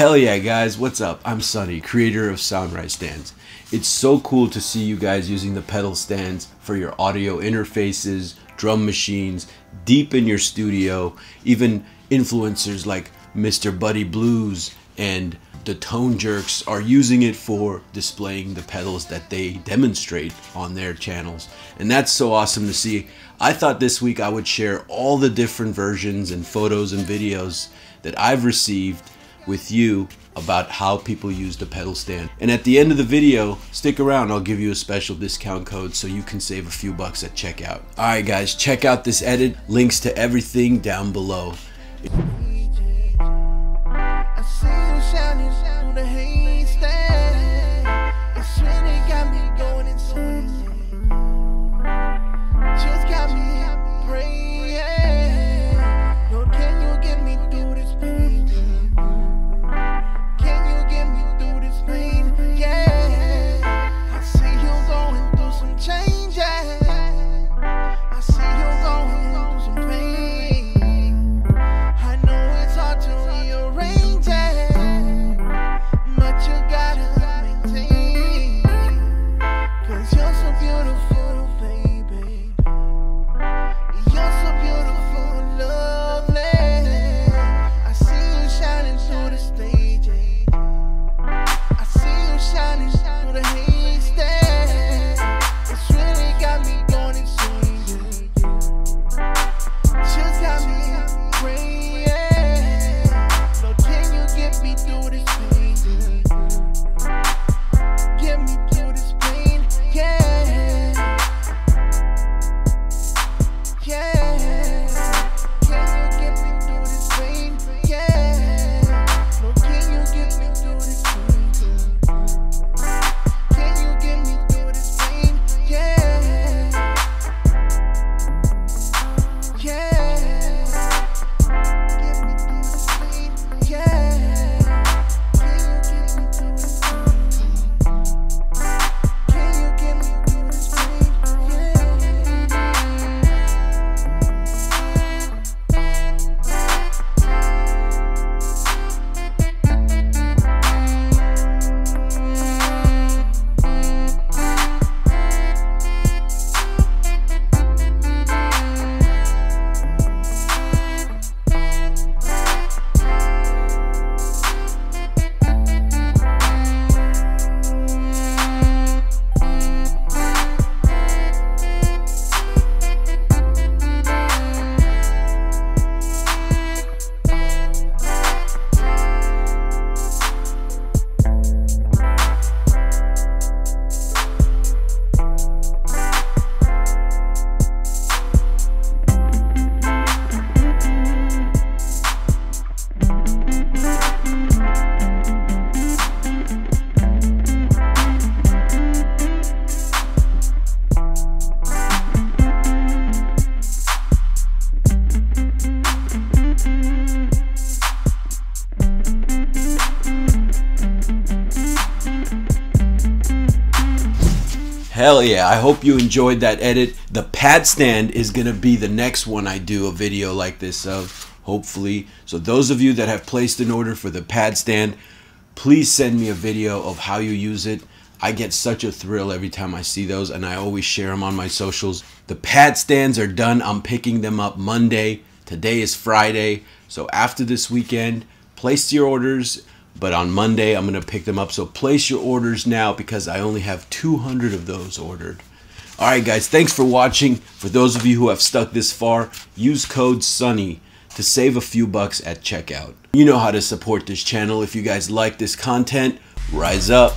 Hell yeah, guys, what's up? I'm Sunny, creator of Soundrise Stands. It's so cool to see you guys using the pedal stands for your audio interfaces, drum machines, deep in your studio, even influencers like Mr. Buddy Blues and the Tone Jerks are using it for displaying the pedals that they demonstrate on their channels. And that's so awesome to see. I thought this week I would share all the different versions and photos and videos that I've received with you about how people use the pedal stand. And at the end of the video, stick around, I'll give you a special discount code so you can save a few bucks at checkout. Alright guys, check out this edit, links to everything down below. Hell yeah, I hope you enjoyed that edit. The pad stand is gonna be the next one I do a video like this of, hopefully. So those of you that have placed an order for the pad stand, please send me a video of how you use it. I get such a thrill every time I see those and I always share them on my socials. The pad stands are done. I'm picking them up Monday. Today is Friday. So after this weekend, place your orders but on Monday I'm going to pick them up. So place your orders now because I only have 200 of those ordered. All right, guys, thanks for watching. For those of you who have stuck this far, use code SUNNY to save a few bucks at checkout. You know how to support this channel if you guys like this content. Rise up.